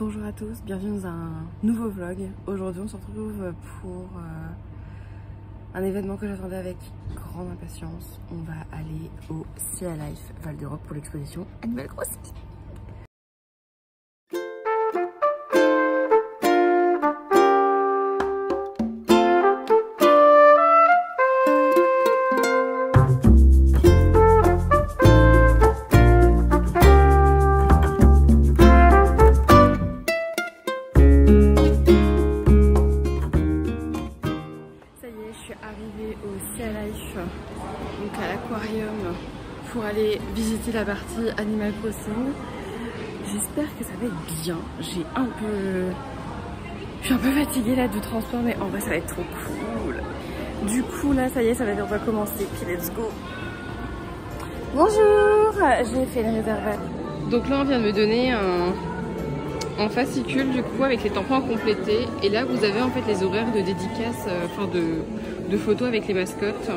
Bonjour à tous, bienvenue dans un nouveau vlog. Aujourd'hui on se retrouve pour euh, un événement que j'attendais avec grande impatience. On va aller au Sea Life Val d'Europe pour l'exposition Animal Crossing. Animal Crossing. J'espère que ça va être bien. J'ai un peu... Je suis un peu fatiguée là du transport, mais en vrai ça va être trop cool. Du coup là, ça y est, ça va bientôt commencer. Puis let's go Bonjour J'ai fait le réservation. Donc là, on vient de me donner un, fascicule du coup avec les tampons complétés et là vous avez en fait les horaires de dédicace, euh, enfin de, de photos avec les mascottes.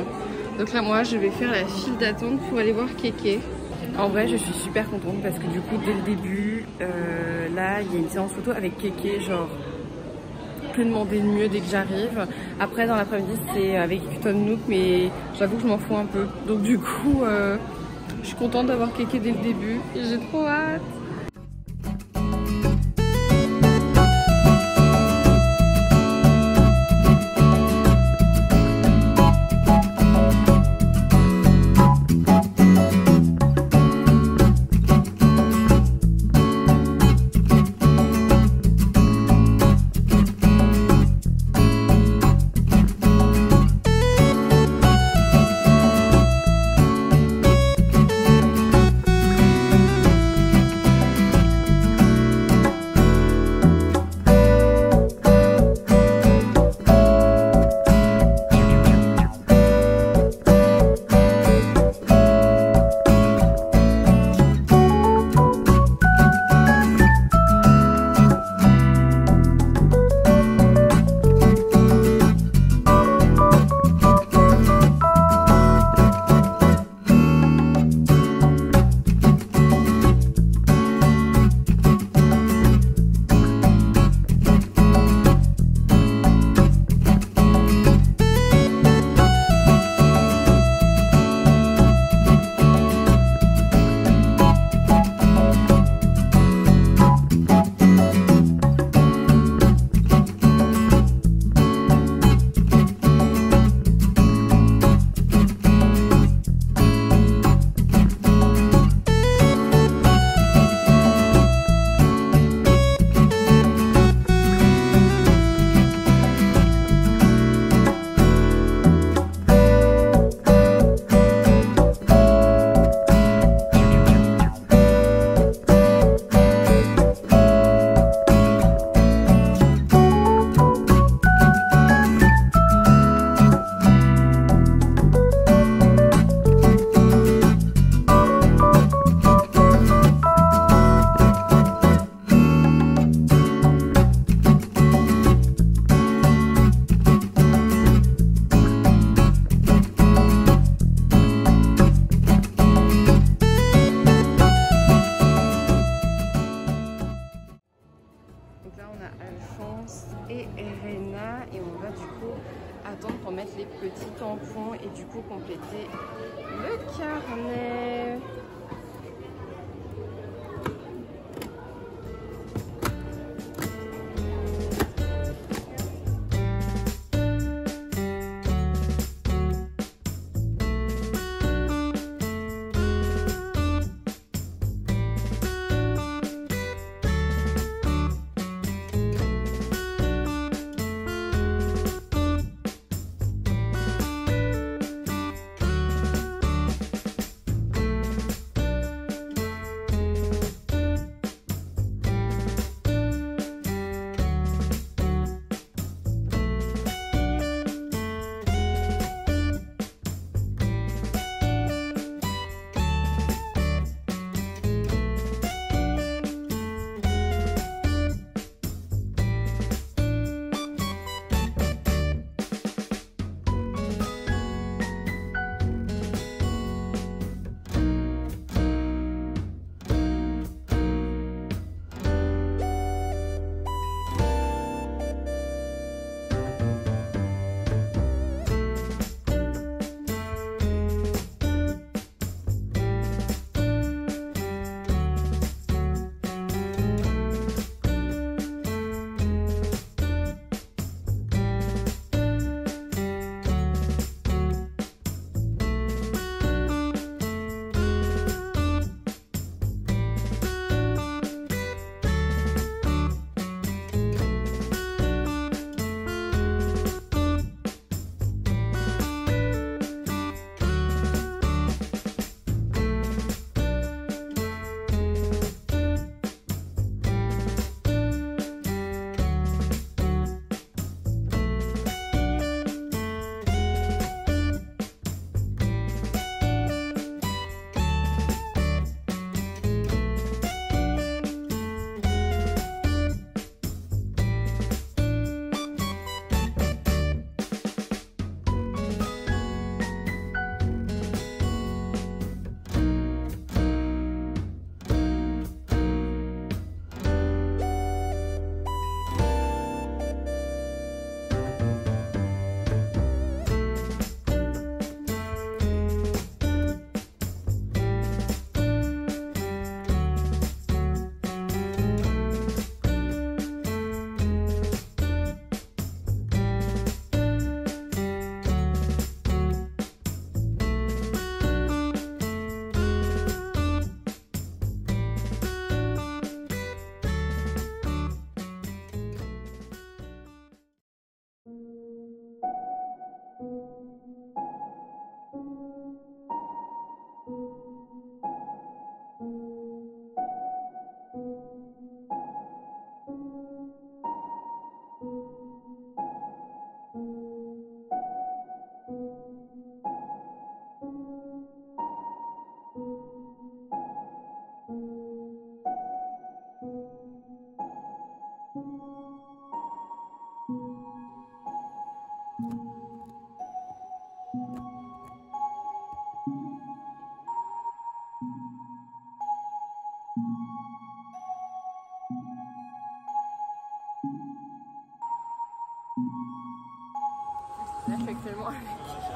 Donc là moi je vais faire la file d'attente pour aller voir Kéké. En vrai je suis super contente parce que du coup dès le début euh, là il y a une séance photo avec Kéké genre que demander de mieux dès que j'arrive. Après dans l'après-midi c'est avec Tom Nook mais j'avoue que je m'en fous un peu. Donc du coup euh, je suis contente d'avoir Kéké dès le début et j'ai trop hâte. Petits tampons et du coup compléter le carnet.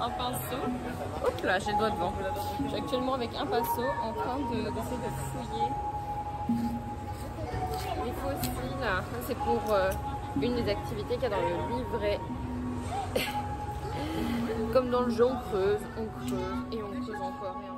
Un pinceau. Hop là, j'ai le doigt devant. Je suis actuellement avec un pinceau en train d'essayer de, fouiller les fossiles. Ça, c'est pour euh, une des activités qu'il y a dans le livret. Comme dans le jeu, on creuse, on creuse et on creuse encore.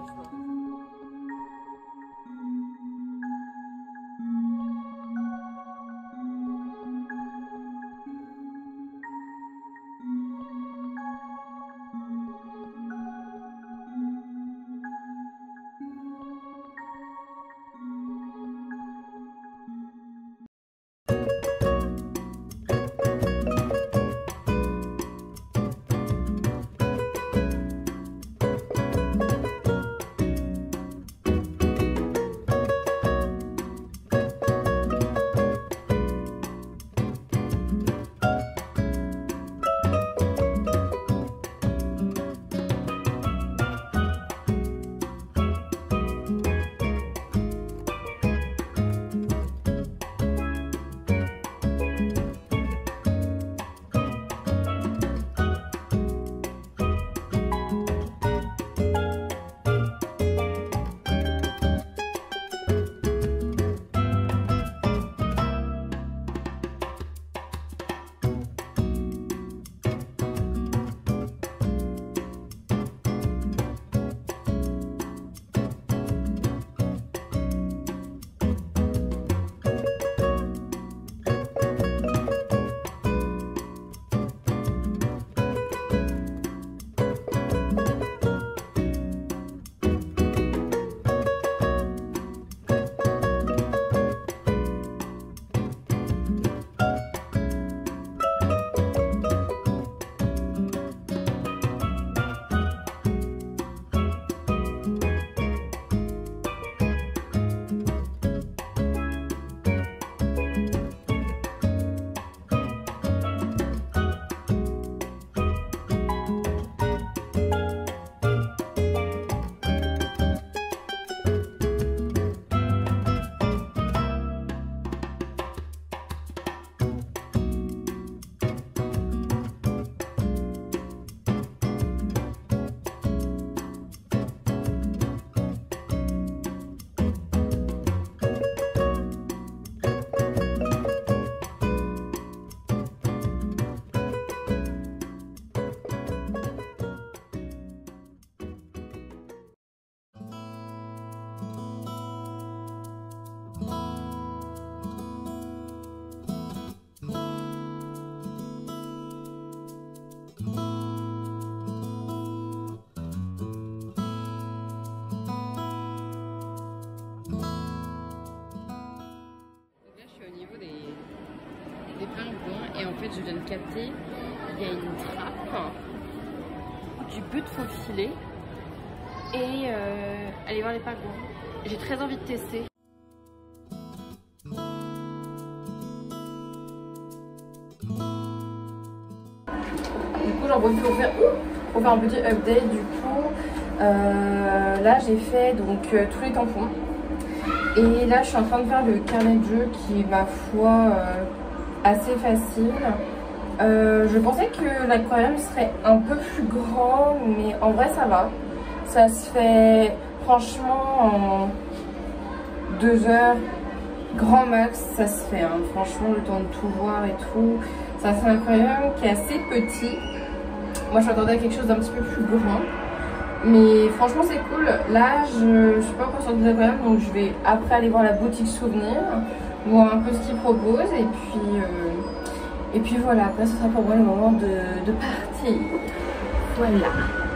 Je viens de capter, il y a une trappe, du but de faufiler et euh, aller voir les pagons. J'ai très envie de tester. Du coup j'en profite pour faire, faire un petit update du coup. Euh, là j'ai fait donc euh, tous les tampons. Et là je suis en train de faire le carnet de jeu qui ma foi assez facile. Euh, je pensais que l'aquarium serait un peu plus grand, mais en vrai ça va. Ça se fait franchement en deux heures, grand max, ça se fait. Hein. Franchement, le temps de tout voir et tout. Ça fait un aquarium qui est assez petit. Moi, je m'attendais à quelque chose d'un petit peu plus grand. Mais franchement, c'est cool. Là, je, je suis pas encore sortie aquariums donc je vais après aller voir la boutique souvenir voir un peu ce qu'ils proposent et puis euh, et puis voilà après ce sera pour moi le moment de, de partir. Voilà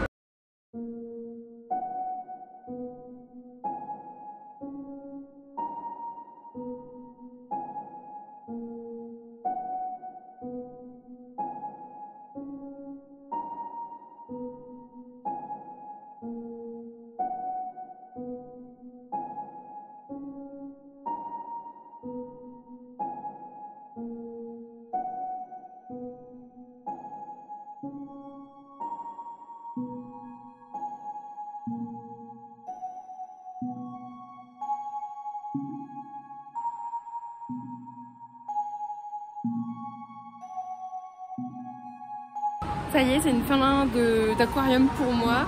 Ça y est, c'est une fin d'aquarium pour moi.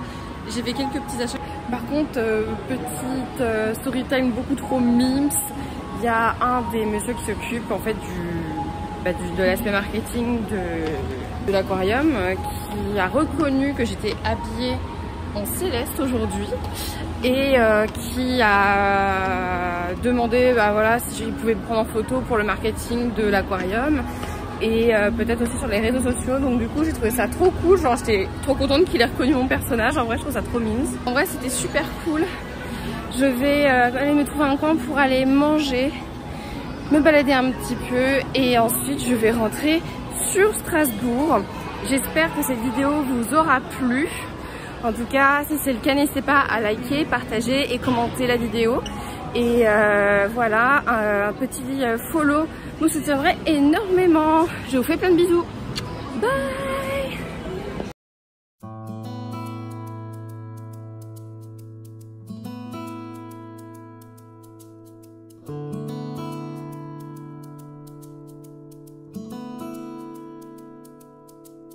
J'ai fait quelques petits achats. Par contre, euh, petite euh, story time beaucoup trop mimes. Il y a un des messieurs qui s'occupe en fait du, bah, de l'aspect marketing de, de l'aquarium euh, qui a reconnu que j'étais habillée en céleste aujourd'hui et euh, qui a demandé bah, voilà, si il pouvait me prendre en photo pour le marketing de l'aquarium et euh, peut-être aussi sur les réseaux sociaux. Donc du coup j'ai trouvé ça trop cool. Genre j'étais trop contente qu'il ait reconnu mon personnage. En vrai je trouve ça trop mime en vrai c'était super cool. Je vais euh, aller me trouver un coin pour aller manger me balader un petit peu et ensuite je vais rentrer sur Strasbourg. J'espère que cette vidéo vous aura plu en tout cas si c'est le cas n'hésitez pas à liker partager et commenter la vidéo et euh, voilà un, petit follow vous soutiendrez énormément. Je vous fais plein de bisous. Bye